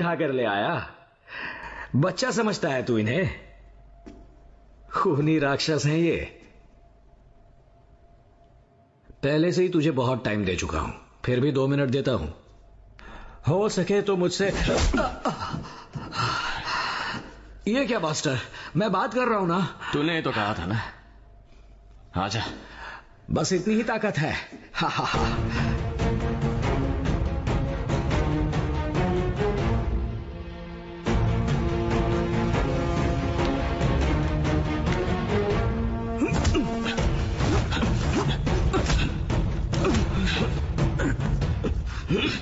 उठा कर ले आया। बच्चा समझता है तू इन्हें। खूनी राक्षस हैं ये। पहले से ही तुझे बहुत टाइम दे चुका हूँ फिर भी दो मिनट देता हूँ। हो सके तो मुझसे ये क्या मास्टर मैं बात कर रहा हूँ ना? तूने तो कहा था ना। आजा। बस इतनी ही ताकत है। हा हा हा। Ugh!